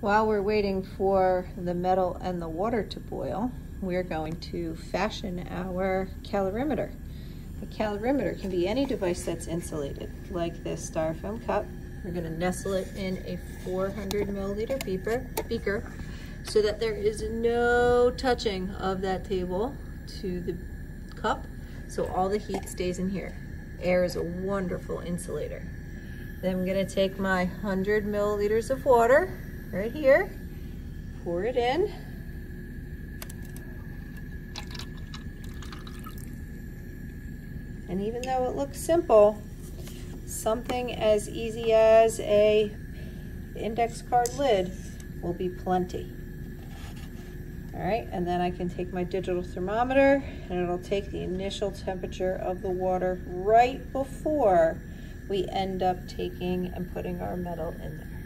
While we're waiting for the metal and the water to boil, we're going to fashion our calorimeter. A calorimeter can be any device that's insulated, like this styrofoam cup. We're gonna nestle it in a 400 milliliter beaker, beaker so that there is no touching of that table to the cup, so all the heat stays in here. Air is a wonderful insulator. Then I'm gonna take my 100 milliliters of water, right here, pour it in. And even though it looks simple, something as easy as a index card lid will be plenty. All right, and then I can take my digital thermometer and it'll take the initial temperature of the water right before we end up taking and putting our metal in there.